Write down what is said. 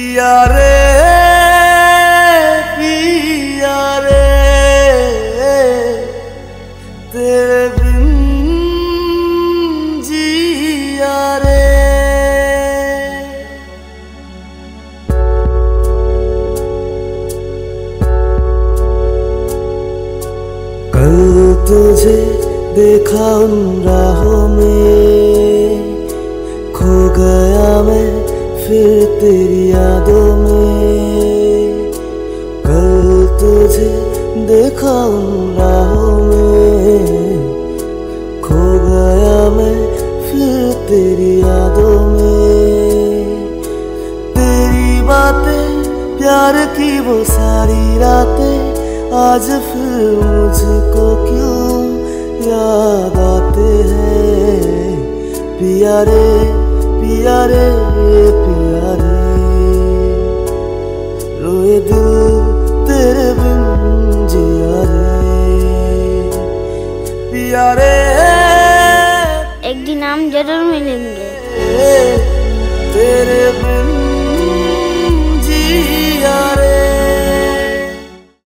पिया रे पिया रे तेरे बिन जिया रे कल तुझे देखा उन राहों में खो गया मैं फिर तेरी यादों में। कल तुझे देखा उन राहों में। खो गया मैं फिर तेरी यादों में। तेरी बातें, प्यार की वो सारी रातें, आज फिर मुझको क्यों याद आते हैं? पिया रे पिया रे पिया रे दिल तेरे बिन जिया रे। पिया रे एक दिन हम ज़रूर मिलेंगे। तेरे बिन